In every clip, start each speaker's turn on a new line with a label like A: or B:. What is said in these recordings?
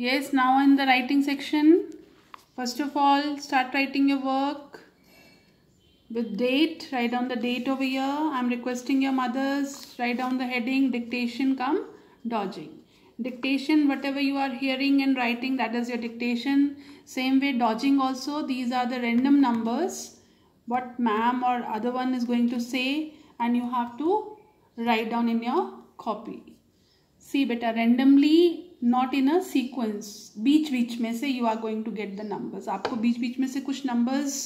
A: Yes, now in the writing section, first of all, start writing your work with date. Write down the date over here. I'm requesting your mothers, write down the heading, dictation, come, dodging. Dictation, whatever you are hearing and writing, that is your dictation. Same way, dodging also, these are the random numbers. What ma'am or other one is going to say and you have to write down in your copy. See बेटा randomly not in a sequence बीच बीच में से you are going to get the numbers आपको बीच बीच में से कुछ नंबर्स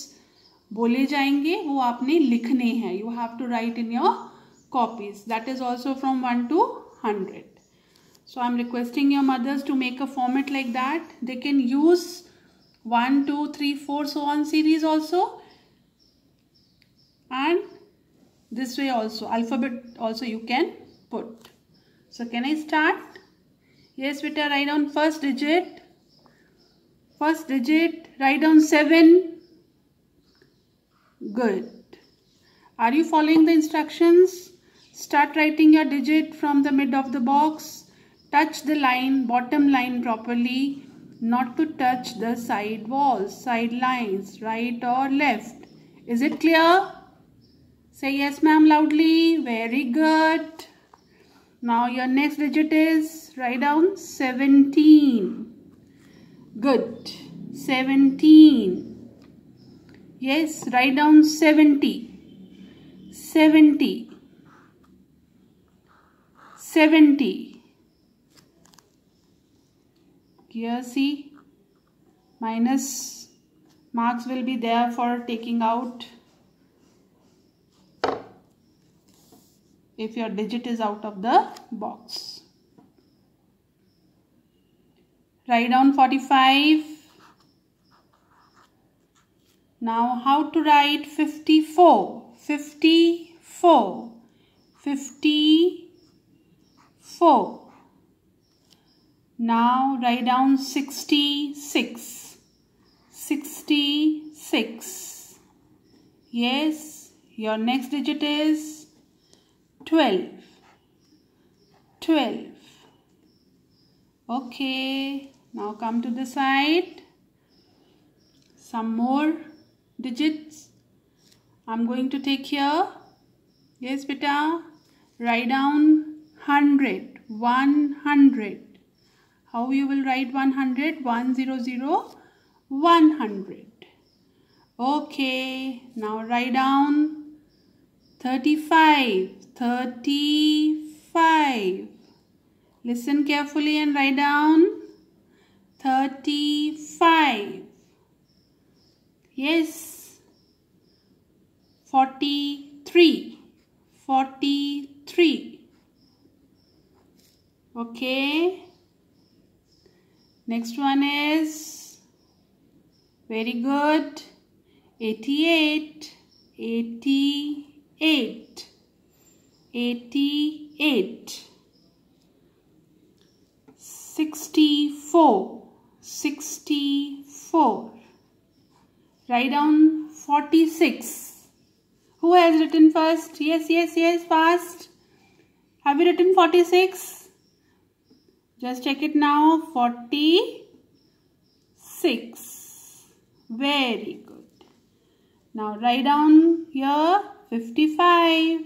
A: बोले जाएँगे, वो आपने लिखने हैं. You have to write in your copies that is also from one to hundred so I am requesting your mothers to make a format like that they can use one two three four so on series also and this way also alphabet also you can put so can i start Yes, beta, write down first digit. First digit, write down 7. Good. Are you following the instructions? Start writing your digit from the mid of the box. Touch the line, bottom line properly. Not to touch the side walls, side lines, right or left. Is it clear? Say yes ma'am loudly. Very good. Now your next digit is, write down 17. Good. 17. Yes, write down 70. 70. 70. Here see, minus marks will be there for taking out if your digit is out of the box. Write down 45. Now how to write 54? 54. 54. Now write down 66. 66. Yes, your next digit is 12 12 okay now come to the side. Some more digits. I'm going to take here. Yes beta. Write down 100 100 how you will write 100 100 100 okay now write down 35 35 listen carefully and write down. 35 yes. 43 43 okay. Next one is very good. 88 88 88 64 64 write down 46 who has written first? Yes yes yes fast. Have you written 46 just check it now. 46 very good. Now write down here 55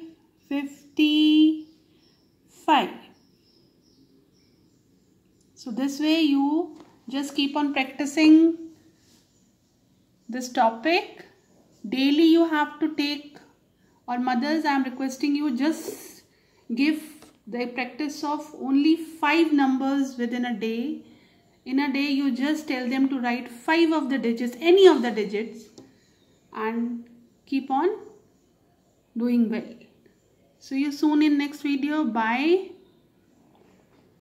A: 55 so this way you just keep on practicing this topic. Daily you have to take or mothers I am requesting you just give the practice of only five numbers within a day. In a day you just tell them to write five of the digits any of the digits and keep on doing well See you soon in next video. Bye.